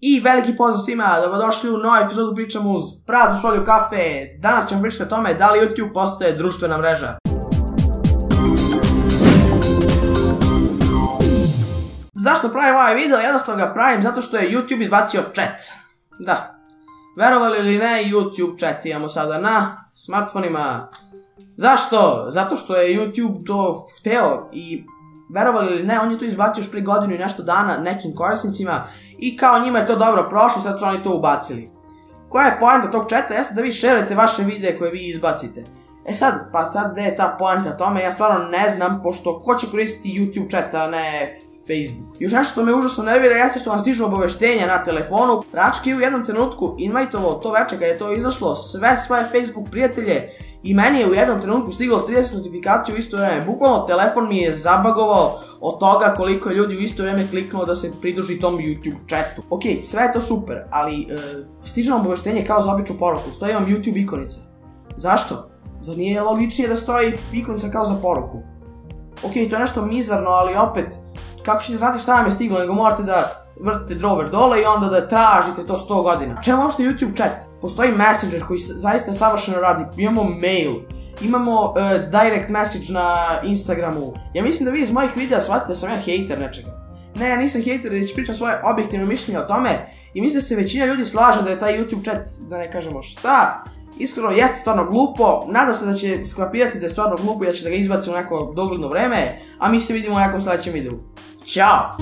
I veliki pozdrav svima, dobrodošli u novu epizodu Pričamo uz praznu šolju kafe. Danas ćemo pričati o tome da li YouTube postaje društvena mreža. Zašto pravim ovaj video? Jednostavno ga pravim zato što je YouTube izbacio chat. Da. Verovali ili ne, YouTube chat imamo sada na smartfonima. Zašto? Zato što je YouTube to hteo i verovali ili ne, on je to izbacio još pre godinu i nešto dana nekim korisnicima i kao njima je to dobro prošlo, sad su oni to ubacili. Koja je poenta tog četa? Jeste da vi šerete vaše videe koje vi izbacite. E sad, pa sad gde je ta poenta tome, ja stvarno ne znam, pošto ko će koristiti YouTube chat, a ne Facebook. Još nešto što me užasno nervira jeste što vam stižu obaveštenja na telefonu. Rački u jednom trenutku invajtovao to veče kad je to izašlo sve svoje Facebook prijatelje i meni je u jednom trenutku stiglo 30 notifikacija u isto vreme. Bukvalno telefon mi je zabagovao od toga koliko je ljudi u isto vreme kliknulo da se pridruži tom YouTube chatu. Ok, sve je to super, ali e, stiže vam obaveštenje kao za običnu poruku. Stoji vam YouTube ikonica. Zašto? Zar nije logičnije da stoji ikonica kao za poruku? Ok, to je nešto mizarno, ali opet, kako ćete znati šta vam je stiglo, nego morate da vrtite drover dole i onda da tražite to 100 godina. Čemu uopšte YouTube chat? Postoji Messenger koji zaista savršeno radi, imamo mail, imamo uh, direct message na Instagramu. Ja mislim da vi iz mojih videa shvatite da sam ja hater nečega. Ne, ja nisam hater, već pričam svoje objektivno mišljenje o tome i mislim da se većina ljudi slaže da je taj YouTube chat, da ne kažemo šta, iskreno jeste stvarno glupo, nadam se da će skvapirati da je stvarno glupo i da će da ga izbaci u neko dogledno vreme, a mi se vidimo u nekom sledećem videu. 笑。